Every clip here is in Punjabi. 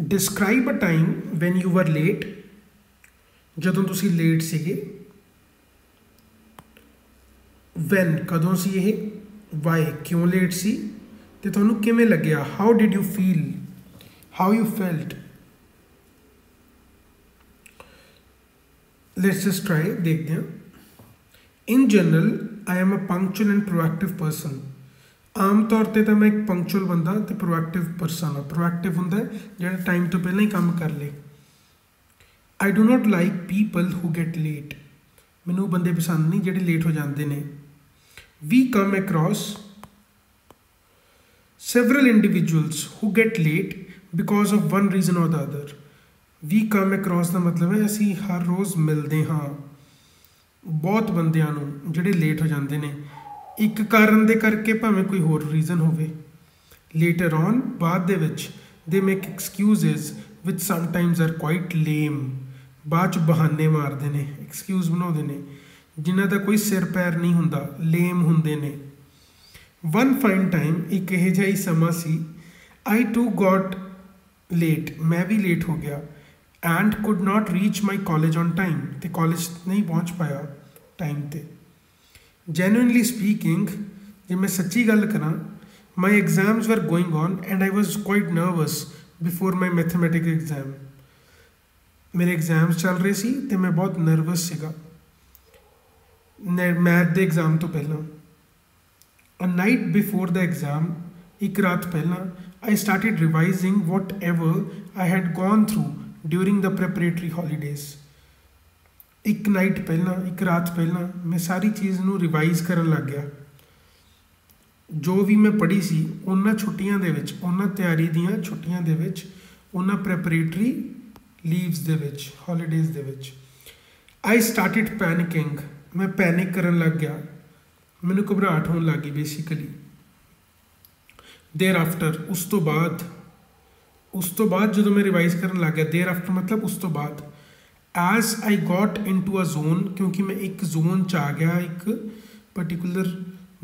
Describe a time when you were late ਜਦੋਂ ਤੁਸੀਂ ਲੇਟ ਸੀਗੇ। ਵੈਨ ਕਦੋਂ ਸੀ ਇਹ? ਵਾਈ ਕਿਉਂ ਲੇਟ ਸੀ? ਤੇ ਤੁਹਾਨੂੰ ਕਿਵੇਂ ਲੱਗਿਆ? How did you feel how you felt let's just try ਦੇਖਦੇ ਹਾਂ। In general I am a punctual and proactive person ਆਮ ਤੌਰ ਤੇ ਤਾਂ ਮੈਂ ਇੱਕ ਪੰਕਚੁਅਲ ਬੰਦਾ ਤੇ ਪ੍ਰੋਐਕਟਿਵ ਪਰਸਨ ਹਾਂ। ਪ੍ਰੋਐਕਟਿਵ ਹੁੰਦਾ ਜਿਹੜਾ ਟਾਈਮ ਤੋਂ ਪਹਿਲਾਂ ਹੀ ਕੰਮ ਕਰ ਲੇ। I do not like people who get late ਮੈਨੂੰ ਬੰਦੇ ਪਸੰਦ ਨਹੀਂ ਜਿਹੜੇ ਲੇਟ ਹੋ ਜਾਂਦੇ ਨੇ। We come across several individuals who get late because of one reason or the other we come across ਦਾ ਮਤਲਬ ਹੈ, ਅਸੀਂ ਹਰ ਰੋਜ਼ ਮਿਲਦੇ ਹਾਂ। ਬਹੁਤ ਬੰਦਿਆਂ ਨੂੰ ਜਿਹੜੇ ਲੇਟ ਹੋ ਜਾਂਦੇ ਨੇ। ਇੱਕ ਕਾਰਨ ਦੇ ਕਰਕੇ ਭਾਵੇਂ ਕੋਈ ਹੋਰ ਰੀਜ਼ਨ ਹੋਵੇ। ਲੇਟਰ ਔਨ ਬਾਅਦ ਦੇ ਵਿੱਚ ਦੇ ਮੇਕ ਐਕਸਕਿਊਜ਼ਸ ਵਿਚ ਸਮਟਾਈਮਸ ਆਰ ਕੁਆਇਟ ਲੇਮ ਬਾਅਦ ਚ ਬਹਾਨੇ ਮਾਰਦੇ ਨੇ ਐਕਸਕਿਊਜ਼ ਬਣਾਉਂਦੇ ਨੇ, ਜਿਨ੍ਹਾਂ ਦਾ ਕੋਈ ਸਿਰ ਪੈਰ ਨਹੀਂ ਹੁੰਦਾ ਲੇਮ ਹੁੰਦੇ ਨੇ। ਵਨ ਫਾਈਨ ਟਾਈਮ ਇੱਕ ਇਹ ਜਿਹਾ ਹੀ ਸਮਾਂ ਸੀ ਆਈ ਟੂ ਗਾਟ ਲੇਟ ਮੈਂ ਵੀ ਲੇਟ ਹੋ ਗਿਆ and could not reach my college on time ਤੇ ਕਾਲਜ ਨਹੀਂ ਪਹੁੰਚ ਪਾਇਆ ਟਾਈਮ ਤੇ। ਜੈਨੂਇਨਲੀ ਸਪੀਕਿੰਗ ਜੇ ਮੈਂ ਸੱਚੀ ਗੱਲ ਕਰਾਂ my exams were going on and I was quite nervous before my mathematic exam ਮੇਰੇ ਐਗਜ਼ਾਮਸ ਚੱਲ ਰਹੇ ਸੀ ਤੇ ਮੈਂ ਬਹੁਤ ਨਰਵਸ ਸੀਗਾ। ਮੈਥ ਦੇ ਐਗਜ਼ਾਮ ਤੋਂ ਪਹਿਲਾਂ। A night before the exam, ਇੱਕ ਰਾਤ ਪਹਿਲਾਂ I I revising revising ever I had gone through during the preparatory holidays ਇੱਕ ਨਾਈਟ ਪਹਿਲਾਂ, ਇੱਕ ਰਾਤ ਪਹਿਲਾਂ ਮੈਂ ਸਾਰੀ ਚੀਜ਼ ਨੂੰ ਰਿਵਾਈਜ਼ ਕਰਨ ਲੱਗ ਗਿਆ। ਜੋ ਵੀ ਮੈਂ ਪੜ੍ਹੀ ਸੀ, ਉਹਨਾਂ ਛੁੱਟੀਆਂ ਦੇ ਵਿੱਚ, ਉਹਨਾਂ ਤਿਆਰੀ ਦੀਆਂ ਛੁੱਟੀਆਂ ਦੇ ਵਿੱਚ, ਉਹਨਾਂ ਪ੍ਰੈਪਰੇਟਰੀ ਲੀਵਸ ਦੇ ਵਿੱਚ ਹੌਲੀਡੇਜ਼ ਦੇ ਵਿੱਚ ਆਈ ਸਟਾਰਟਡ ਪੈਨਿਕਿੰਗ ਮੈਂ ਪੈਨਿਕ ਕਰਨ ਲੱਗ ਗਿਆ। ਮੈਨੂੰ ਘਬਰਾਹਟ ਹੋਣ ਲੱਗੀ ਬੇਸਿਕਲੀ ਦੇਰ ਆਫਟਰ ਉਸ ਤੋਂ ਬਾਅਦ, ਉਸ ਤੋਂ ਬਾਅਦ ਜਦੋਂ ਮੈਂ ਰਿਵਾਈਜ਼ ਕਰਨ ਲੱਗ ਗਿਆ ਦੇਰ ਆਫਟਰ ਮਤਲਬ ਉਸ ਤੋਂ ਬਾਅਦ as I got into a zone ਕਿਉਂਕਿ ਮੈਂ ਇੱਕ ਜ਼ੋਨ ਚ ਆ ਗਿਆ ਇੱਕ ਪਾਰਟਿਕੂਲਰ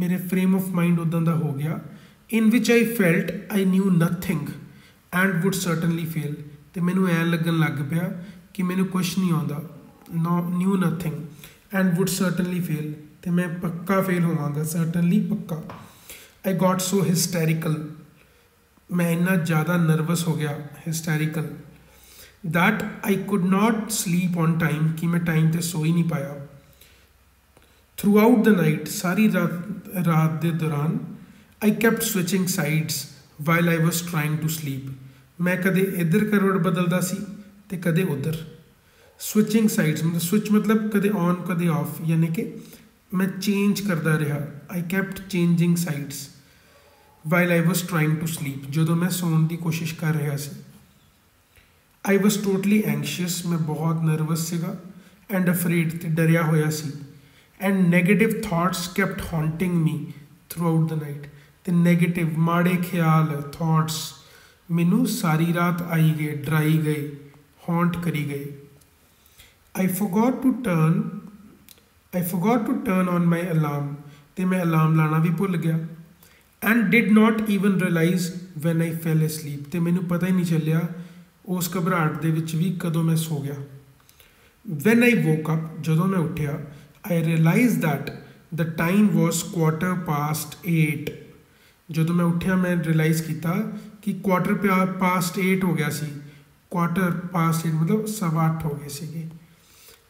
ਮੇਰੇ ਫਰੇਮ ਆਫ ਮਾਈਂਡ ਉਦਾਂ ਦਾ ਹੋ ਗਿਆ in which I felt I knew nothing and would certainly fail ਤੇ ਮੈਨੂੰ ਐ ਲੱਗਣ ਲੱਗ ਪਿਆ ਕਿ ਮੈਨੂੰ ਕੁਝ ਨਹੀਂ ਆਉਂਦਾ no knew nothing and would certainly fail ਤੇ ਮੈਂ ਪੱਕਾ ਫੇਲ ਹੋਵਾਂਗਾ ਸਰਟਨਲੀ ਪੱਕਾ ਆਈ ਗਾਟ ਸੋ ਹਿਸਟੈਰੀਕਲ ਮੈਂ ਇੰਨਾ ਜ਼ਿਆਦਾ ਨਰਵਸ ਹੋ ਗਿਆ ਹਿਸਟੈਰੀਕਲ that I could not sleep on time ਕਿ ਮੈਂ ਟਾਈਮ ਤੇ ਸੋ ਹੀ ਨਹੀਂ ਪਾਇਆ। ਥਰੂ ਆਊਟ the ਨਾਈਟ ਸਾਰੀ ਰਾਤ ਰਾਤ ਦੇ ਦੌਰਾਨ I kept switching sides while I was trying to sleep ਮੈਂ ਕਦੇ ਇੱਧਰ ਕਰਵਟ ਬਦਲਦਾ ਸੀ ਤੇ ਕਦੇ ਉੱਧਰ। ਸਵਿਚਿੰਗ ਸਾਈਡਸ ਮਤਲਬ ਸਵਿਚ ਮਤਲਬ ਕਦੇ ਔਨ ਕਦੇ ਆਫ ਯਾਨੀ ਕਿ ਮੈਂ ਚੇਂਜ ਕਰਦਾ ਰਿਹਾ। I kept changing sides while I was trying to sleep ਜਦੋਂ ਮੈਂ ਸੌਣ ਦੀ ਕੋਸ਼ਿਸ਼ ਕਰ ਰਿਹਾ ਸੀ ਆਈ ਵਾਸ ਟੋਟਲੀ ਐਂਗਸ਼ੀਅਸ ਮੈਂ ਬਹੁਤ ਨਰਵਸ ਸੀਗਾ ਐਂਡ ਅਫਰੇਡ ਤੇ ਡਰਿਆ ਹੋਇਆ ਸੀ। And negative thoughts kept haunting me throughout the night ਤੇ 네ਗੇਟਿਵ ਮਾੜੇ ਖਿਆਲ ਥਾਟਸ ਮੈਨੂੰ ਸਾਰੀ ਰਾਤ ਆਈ ਗਏ, ਡਰਾਈ ਗਏ ਹੌਂਟ ਕਰੀ ਗਏ। I forgot to turn I forgot to turn on my alarm ਤੇ ਮੈਂ ਅਲਾਰਮ ਲਾਣਾ ਵੀ ਭੁੱਲ ਗਿਆ। And did not even realise when I fell asleep ਤੇ ਮੈਨੂੰ ਪਤਾ ਹੀ ਨਹੀਂ ਚੱਲਿਆ ਉਸ ਘਬਰਾਹਟ ਦੇ ਵਿੱਚ ਵੀ ਕਦੋਂ ਮੈਂ ਸੋ ਗਿਆ। ਵੈਨ ਆਈ ਵੋਕ ਅਪ ਜਦੋਂ ਮੈਂ ਉੱਠਿਆ I realise that the time was quarter past 8 ਜਦੋਂ ਮੈਂ ਉੱਠਿਆ, ਮੈਂ ਰਿਅਲਾਈਜ਼ ਕੀਤਾ ਕਿ ਕੁਆਟਰ ਪਾਸਟ 8 ਹੋ ਗਿਆ ਸੀ। ਕੁਆਟਰ ਪਾਸਟ 8 ਮਤਲਬ ਸਵਾ 8 ਹੋ ਗਏ ਸੀਗੇ।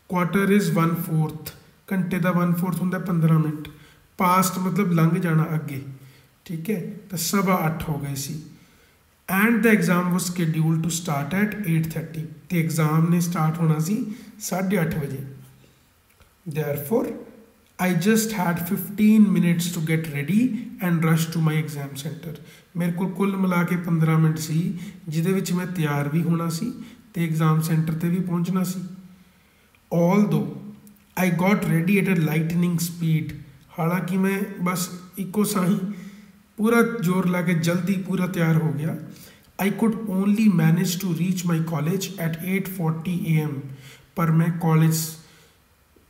ਕੁਆਟਰ ਇਜ਼ 1/4 ਘੰਟੇ ਦਾ 1/4 ਹੁੰਦਾ 15 ਮਿੰਟ। ਪਾਸਟ ਮਤਲਬ ਲੰਘ ਜਾਣਾ ਅੱਗੇ। ਠੀਕ ਹੈ? ਤਾਂ ਸਵਾ 8 ਹੋ ਗਏ ਸੀ। And the exam was scheduled to start at 8:30 ਤੇ ਐਗਜ਼ਾਮ ਨੇ ਸਟਾਰਟ ਹੋਣਾ ਸੀ 8:30 ਵਜੇ therefore I just had 15 minutes to get ready and rush to my exam center ਮੇਰੇ ਕੋਲ ਕੁੱਲ ਮਿਲਾ ਕੇ 15 ਮਿੰਟ ਸੀ ਜਿਹਦੇ ਵਿੱਚ ਮੈਂ ਤਿਆਰ ਵੀ ਹੋਣਾ ਸੀ ਤੇ ਐਗਜ਼ਾਮ ਸੈਂਟਰ ਤੇ ਵੀ ਪਹੁੰਚਣਾ ਸੀ although I got ready at a lightning speed ਹਾਲਾਂਕਿ ਮੈਂ ਬਸ ਇੱਕੋ ਸਾਹੀ ਪੂਰਾ ਜ਼ੋਰ ਲਾ ਕੇ ਜਲਦੀ ਪੂਰਾ ਤਿਆਰ ਹੋ ਗਿਆ I could only manage to reach my college at 8:40 am ਪਰ ਮੈਂ ਕਾਲਜ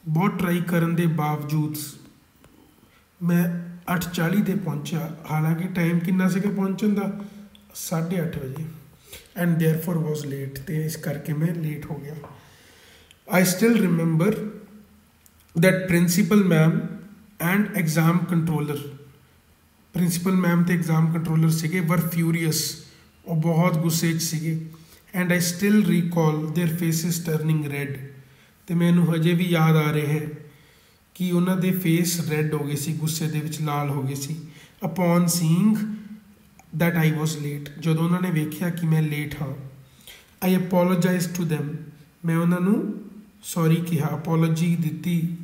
ਬਹੁਤ ਟਰਾਈ ਕਰਨ ਦੇ ਬਾਵਜੂਦ ਮੈਂ 8:40 ਤੇ ਪਹੁੰਚਿਆ ਹਾਲਾਂਕਿ ਟਾਈਮ ਕਿੰਨਾ ਸੀਗਾ ਪਹੁੰਚਣ ਦਾ 8:30 ਵਜੇ ਐਂਡ देयरफॉर ਵਾਸ ਲੇਟ ਤੇ ਇਸ ਕਰਕੇ ਮੈਂ ਲੇਟ ਹੋ ਗਿਆ I still remember that principal ma'am and exam controller principal ma'am ਤੇ ਐਗਜ਼ਾਮ ਕੰਟਰੋਲਰ ਸੀਗੇ ਵਰ ਫਿਊਰੀਅਸ ਉਹ ਬਹੁਤ ਗੁੱਸੇ 'ਚ ਸੀਗੇ and I still recall their faces turning red ਤੇ ਮੈਨੂੰ ਹਜੇ ਵੀ ਯਾਦ ਆ ਰਿਹਾ ਹੈ ਕਿ ਉਹਨਾਂ ਦੇ ਫੇਸ ਰੈੱਡ ਹੋ ਗਏ ਸੀ ਗੁੱਸੇ ਦੇ ਵਿੱਚ ਲਾਲ ਹੋ ਗਏ ਸੀ upon seeing that I was late ਜਦੋਂ ਉਹਨਾਂ ਨੇ ਵੇਖਿਆ ਕਿ ਮੈਂ ਲੇਟ ਹਾਂ I apologized to them ਮੈਂ ਉਹਨਾਂ ਨੂੰ ਸੌਰੀ ਕਿਹਾ ਅਪੋਲੋਜੀ ਦਿੱਤੀ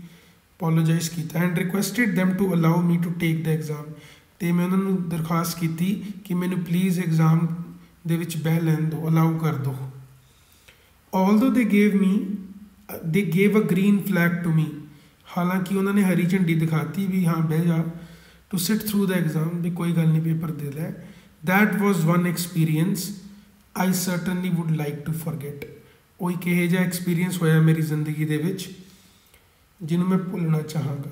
ਅਪੋਲੋਜਾਈਜ਼ ਕੀਤਾ and requested them to allow me to take the exam ਅਤੇ ਮੈਂ ਉਹਨਾਂ ਨੂੰ ਦਰਖਾਸਤ ਕੀਤੀ ਕਿ ਮੈਨੂੰ ਪਲੀਜ਼ ਐਗਜ਼ਾਮ ਦੇ ਵਿੱਚ ਬਹਿ ਲੈਣ ਦਿਓ ਅਲਾਉ ਕਰ ਦਿਓ। Although they gave me they gave a green flag to me ਹਾਲਾਂਕਿ ਉਹਨਾਂ ਨੇ ਹਰੀ ਝੰਡੀ ਦਿਖਾਤੀ ਵੀ ਹਾਂ, ਬਹਿ ਜਾ to sit through the exam ਵੀ ਕੋਈ ਗੱਲ ਨਹੀਂ, ਪੇਪਰ ਦੇ ਲੈ। That was one experience I certainly would like to forget ਉਹ ਇੱਕ ਇਹ ਜਿਹਾ ਐਕਸਪੀਰੀਅੰਸ ਹੋਇਆ ਮੇਰੀ ਜ਼ਿੰਦਗੀ ਦੇ ਵਿੱਚ, ਜਿਹਨੂੰ ਮੈਂ ਭੁੱਲਣਾ ਚਾਹਾਂਗਾ।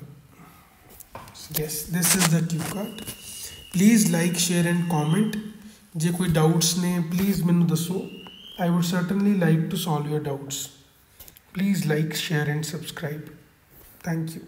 Yes this is the tip card please like share and comment ਜੇ ਕੋਈ ਡਾਊਟਸ ਨੇ ਪਲੀਜ਼ ਮੈਨੂੰ ਦੱਸੋ I would certainly like to solve your doubts please like share and subscribe thank you